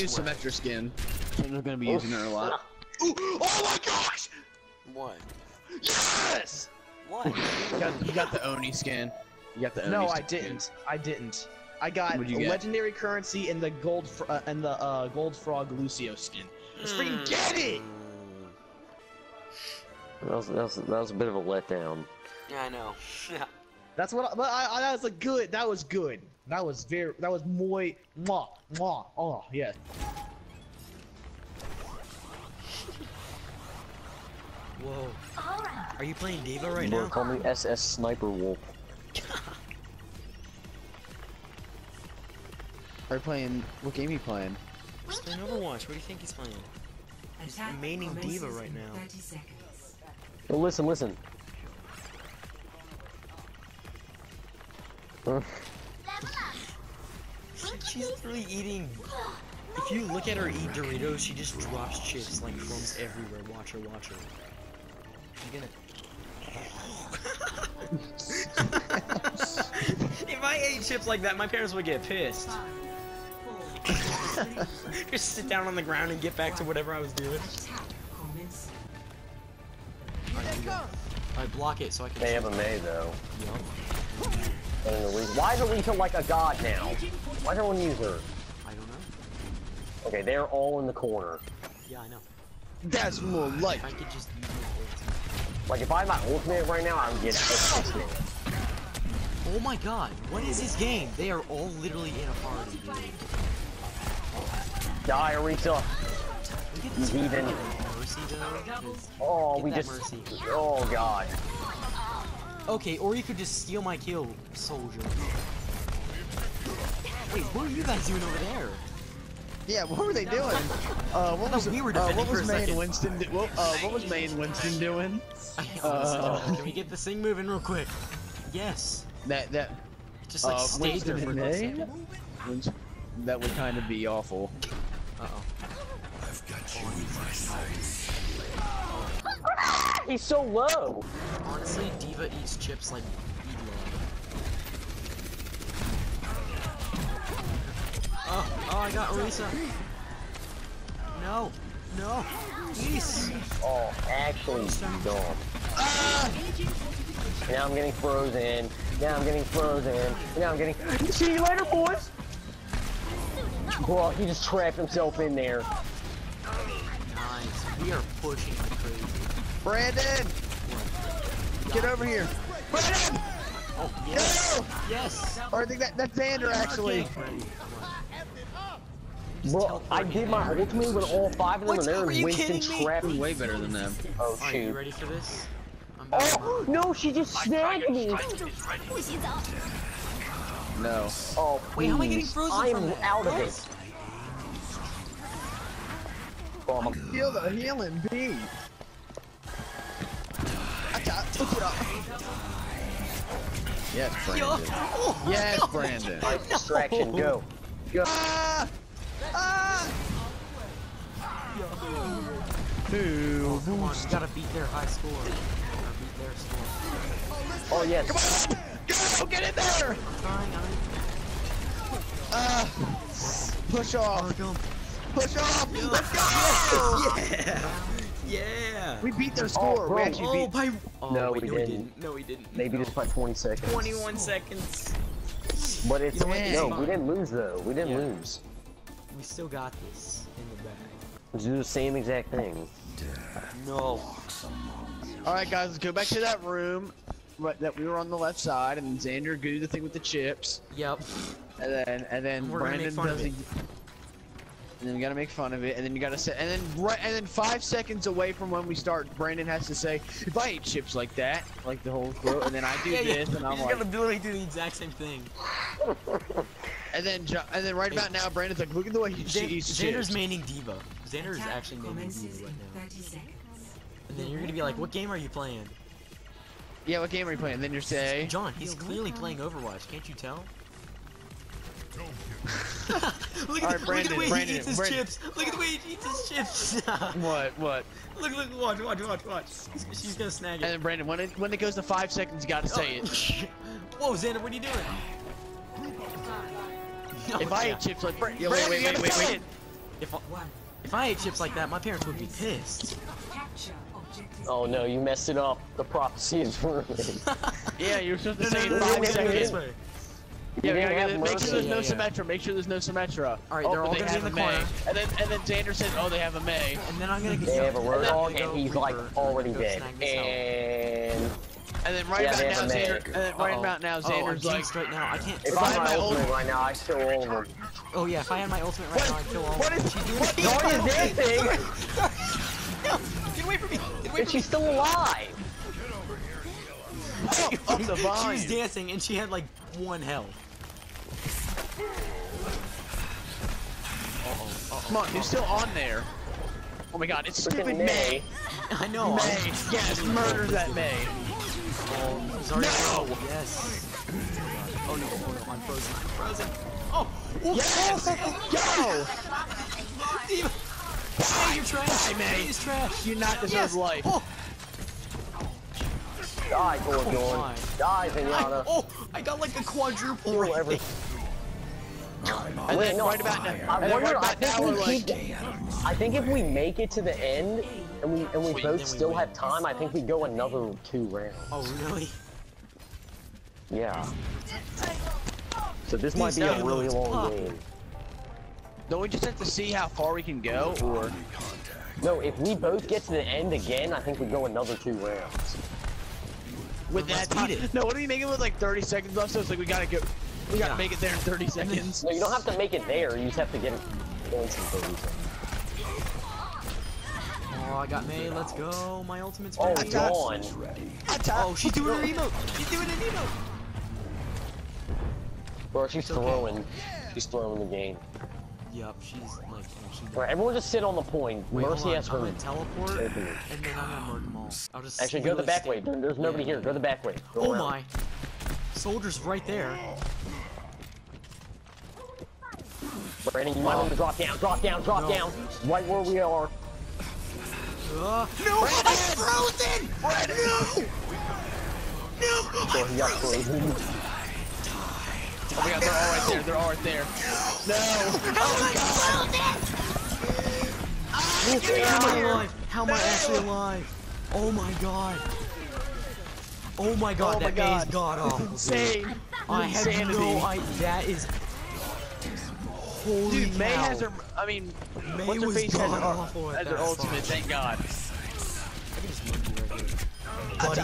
use Swear. Symmetra skin. So they're gonna be using her a lot. Ooh, oh my gosh! What? Yes! What? You got, you got the Oni skin. You got the Oni skin. No, skin. I didn't. I didn't. I got What'd get? legendary currency and the gold fr uh, and the uh, gold frog Lucio skin. Let's freaking get it! That was, that was that was a bit of a letdown. Yeah, I know. Yeah. That's what. I, but I, I, that was a good. That was good. That was very. That was muy mwah mwah. Oh yeah. Whoa. Are you playing D.Va right Bro, now? call me SS Sniper Wolf. Are you playing? What game are you playing? He's playing Overwatch. What do you think he's playing? He's maining D.Va right now. Oh, listen, listen. She's literally eating. If you look at her eat Doritos, she just drops chips like crumbs everywhere. Watch her, watch her. You're gonna. if I ate chips like that, my parents would get pissed. just sit down on the ground and get back to whatever I was doing. I block it so I can. they have a Mei though. Yup. And Elisa- Why is Elisa like a god now? Why don't one use her? I don't know. Okay, they're all in the corner. Yeah, I know. That's more like. If I could just use my. Like if I had my ultimate right now, I would get six man. Oh my god, what is this game? They are all literally in a party, dude. Die, Orisa. We get He's to even. Mercy though. 'cause- Oh, we just. mercy. Oh god. Okay, or you could just steal my kill, soldier. Wait, what are you guys doing over there? Yeah, what were they doing? Uh, what was we were uh, what was a Mei and. Winston? Do- what, uh, what was Mei and Winston doing? Uh, Can we get this thing moving real quick? Yes. that that Just like uh, stay Winston there for a and quick Mei. second. Wins- That would kind of be awful. Uh oh. He's so low. Honestly, D.Va eats chips like Elon. Oh, oh, I got Orisa. No, no, please. Oh, actually, don't. Ah! Now I'm getting frozen. Now I'm getting frozen. Now I'm getting. See you later, boys. Bro, he just trapped himself in there. Nice. We are pushing like crazy. Brandon, get over here. Brandon, Oh, yes. no! Yes. Or I think that that's Zander actually. Okay. Bro, I did my ultimate with all five of them, What? and they're Are you Winston kidding trapped. Way better than them. Oh Alright, you ready for this? I'm back. Oh no, she just snagged me. No. Oh, Wait, how am I getting frozen I'm from that? out of What? it. Oh, I'm Heal the healing bee. Yes, Brandon. Yes, no. Brandon. Alright, distraction, go. Go. Ah! Ah! Two. Come on, you gotta beat their high score. Or beat their score. Oh yes. Go! Get in there! Trying, I'm Ah! Push off! Push off! Let's go! Yeah! Yeah! We beat their oh, score. bro. we actually Oh, beat. by... Oh, No, wait, we no, didn't. didn't. No, we didn't. Maybe no. just by 20 seconds. 21 seconds. But it's You know what, Dang. it's no, we didn't lose though. We didn't Yeah. lose. We still got this in the bag. Let's do the same exact thing. No. All right, guys, let's go back to that room right, that we were on the left side, and Zander do the thing with the chips, Yep. and then and then We're gonna Brandon make fun of does it. the- And then we gotta make fun of it, and then you gotta say, and then right, and then five seconds away from when we start, Brandon has to say, "If I ate chips like that, like the whole quote," and then I do Yeah, yeah. this, and I'm He's like, gonna literally do the exact same thing. and then Jo- and then right about now, Brandon's like, "Look at the way he she Xan- eats Zander's chips." maining D.Va. Zander is actually maining D.Va right now. And then you're gonna be like, what game are you playing? Yeah, what game are you playing? And then you say, John, he's clearly playing Overwatch, can't you tell? Look, at right, the, look at the way Brandon, he eats his Brandon. chips. Look at the way he eats his chips. "What? What?" look, look, watch, watch, watch, watch. She's, she's gonna snag it. And then Brandon, when it when it goes to five seconds, you gotta say it. Whoa, Zander, what are you doing? If I ate chips like Brandon, Yo, wait, wait, wait, wait, wait. If I, if I ate chips like that, my parents would be pissed. Oh no, you messed it up. The prophecy is ruined. Yeah, you're supposed to No, say no, no, five no, wait, wait, seconds. This way. Yeah, we gotta get it. Make sure there's no Yeah, yeah. Symmetra. Make sure there's no Symmetra. Alright, oh, they're all they gonna be in the a Mei. corner. And then and then Zander says, oh, they have a Mei. And then I'm gonna get They have a road I'm gonna and he's like already I'm gonna go dead. snag this help. And And then right Yeah, about now, have a Mei. Zander. And then right Uh-oh. about now, Oh, like, jinxed right now. I can't. if I I had had my my ultimate right now, I'd kill all of them. Oh yeah, if I had my ultimate right now, I'd kill all. what of is them. what is Zarya's going dancing! Get away from me! Get away And she's still alive! Up the She was volume. dancing and she had like one health. Come on, you're still on there. Oh my god, it's stupid Freaking Mei. Mei. I know. Mei. I'm- Yes, murder that Mei. Oh, Zarya. No! Yes. Oh no! Oh no! I'm frozen. I'm frozen. Oh! oh Yes! Go! Steve! Hey, you're trash! Die, Mei. Hey, he's trash! You not deserve Yes. life. Oh, Die, Oh Gorgon. my. Die, I, oh! I got like a quadruple Kill right every- Wait, no, right about now, I wonder, right I about now, think we're like, I think if we make it to the end, and we and we Wait, both then we still win. have time, I think we go another two rounds. Oh really? Yeah. So this might be These a really long pop. game. don't we just have to see how far we can go, or? No, if we both get to the end again, I think we go another two rounds. With Let's that time. it. No, what do we make it with like 30 seconds left? So it's like we gotta go. We gotta Yeah. make it there in 30 seconds. No, you don't have to make it there. You just have to get it points and things. Oh, I got Mei. Let's go. My ultimate's Oh, ready. Dawn. Oh, she's doing her emote. She's doing an emote. Bro, she's It's okay. throwing. She's throwing the game. Yup, she's like. Oh, she's Alright, everyone just sit on the point. Wait, Mercy hold on. has I'm her. gonna teleport, and then I'm gonna murder them all. I'll just Actually, go the back way. There- There's nobody Yeah. here. Go the back way. Go Oh around. my! Soldiers right there. Brandon, you might want to drop down. Drop down. Drop No. down. Right where we are. Uh, no! I'm frozen! No! No! So he got frozen. Oh my they're all right there. They're all right there. No! How am I alive? Oh, How am I actually alive? Oh my god! Oh my god, Oh my that Mei's God. god awful. Insane! I have Insanity. no idea. That is. Holy Dude, Mei cow. has her. I mean, Mei what's her was face has her, god-awful at has her ultimate. spot. Thank God. I can just monkey right here. Buddy,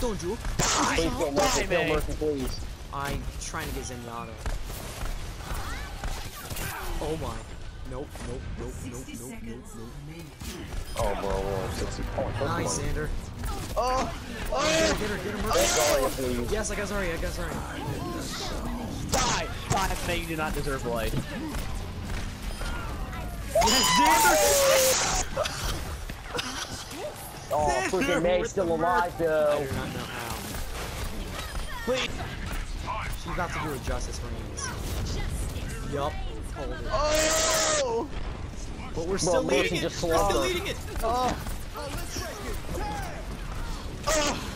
don't you? Please kill Mercy. Die, Kill Mei. Mercy, please. I'm trying to get Zenyatta. Oh my. Nope, nope, nope, nope, nope, nope, nope. Oh, bro. we're 60 points. Nice, on. Zander. Oh! Get Oh! her, get her, get her. Mercy. Yes, I got Zarya, I got Zarya. Die! Die! Mei you do not deserve life. Yes, Oh, freaking Mei's with still the alive, I though. do not know how. Please! She's about to do her justice rings. Yup. Hold. Oh! But we're still Mercy leading it. just We're still slaughtered. leading it. Oh! Oh!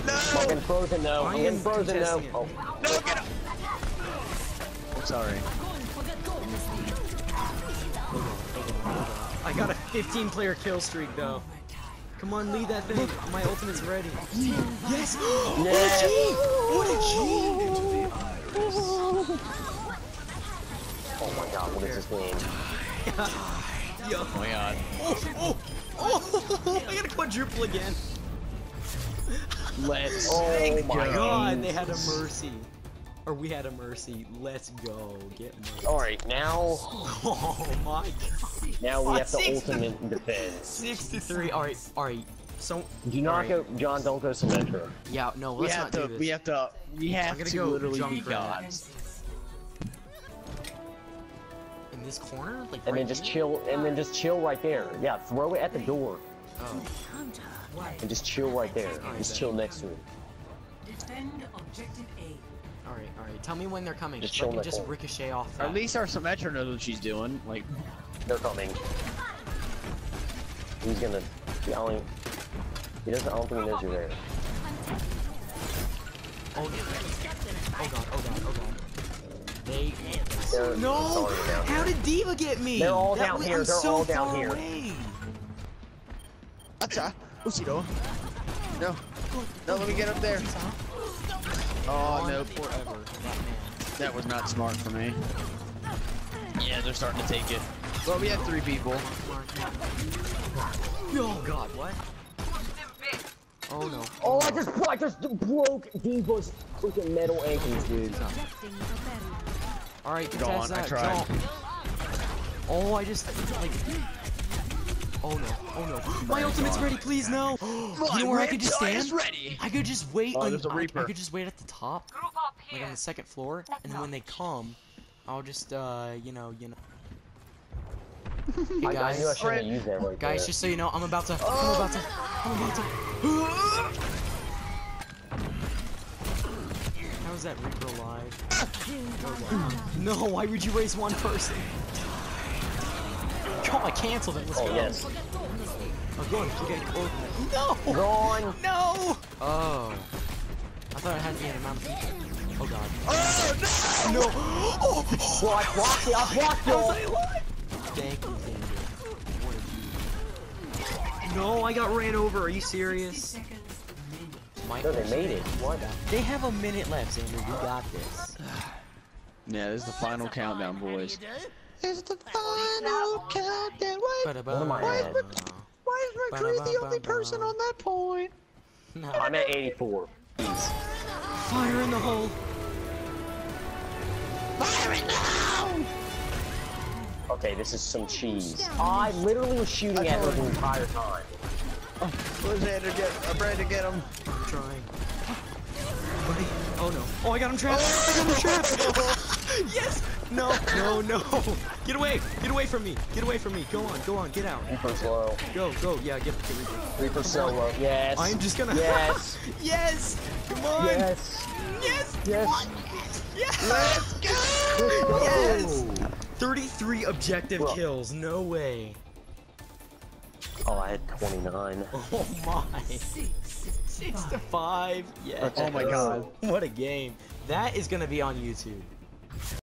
I'm No! getting frozen, now. I I'm getting frozen, now. Oh. No, get him! I'm sorry. I got a 15 player kill streak though. Come on, lead that thing. My ultimate's ready. Yes! Yes. What a G! Oh my god, what is this game? Yo. Oh my god. Oh, oh, oh, I got a quadruple again. Let's Oh my go. God, they had a mercy. Or we had a mercy. Let's go. Get mercy. Alright, now Oh my god. now we have to Six- ultimate defense. 63. Alright, alright. So, Do not Alright. go John, don't go Symmetra. yeah, no, We let's have not to. do this. We have to. We have gonna to go literally jump be for gods. In this corner? Like And right then just here? chill and then just chill right there. Yeah, throw it at the door. Oh. And just chill right there. Just chill next to him. Defend objective A. Alright, alright. Tell me when they're coming. Just so I chill can just corner. ricochet off At least our Symmetra knows what she's doing. Like, They're coming. He's gonna I only he doesn't I don't think he knows you're there. Oh, yeah. oh god, oh god, oh god. They They're- No! sorry, down How did D.Va get me? They're all That down was- here, I'm they're so all down here. away. Acha. Usido. No. No, let me get up there. Oh, no. Forever. That was not smart for me. Yeah, they're starting to take it. Well, we have three people. Oh god, what? Oh no. Oh, I just, I just broke D.Va's freaking metal ankles, dude. Alright, Go on, I tried. Oh, I just like. Oh no! Oh no! My ultimate's ready, please no! you know where I could just Red Joy is stand? ready. I could just wait. Oh, on, there's a I- I, Reaper. could just wait at the top, like on the second floor, and then when they come, I'll just uh, you know, you know. Hey I, I knew I guys, shouldn't Fred- have used that right guys, there. just so you know, I'm about to. I'm about to. I'm about to. How is that Reaper alive? No, why would you raise one person? Oh, I canceled it. Let's Oh, go. yes. Oh, go on. Okay. Oh, no. Gone. No! Oh. I thought I had to the amount of people. Oh god. Oh, no! No! Oh! Well, I blocked it, I blocked it! Thank you, Zander. What a No, I got ran over. Are you serious? My No, they made it. What? They have a minute left, Zander. We got this. Yeah, this is the final countdown, boys. It's the final countdown. Why, What am I why, is, why is McCree the only person on that point? No. I'm at 84. Fire in the hole. Fire it now! Okay, this is some cheese. I literally was shooting at her the entire time. Where's Andrew? Get, uh, Brandon, get him. I'm trying. Buddy. Oh no. Oh, I got him trapped. I got him trapped. yes. No. No. No. Get away. Get away from me. Get away from me. Go on. Go on. Get out. Reaper's low. Go. Go. Yeah. Get. get Reaper. Reaper solo. Uh, yes. I'm just gonna. Yes. yes. Come on. yes. Yes. Yes. Yes. Let's go! Yes. 33 objective Bro. kills. No way. Oh, I had 29. Oh my. Six. Six to five. Yes. Oh my god. What a game. That is gonna be on YouTube.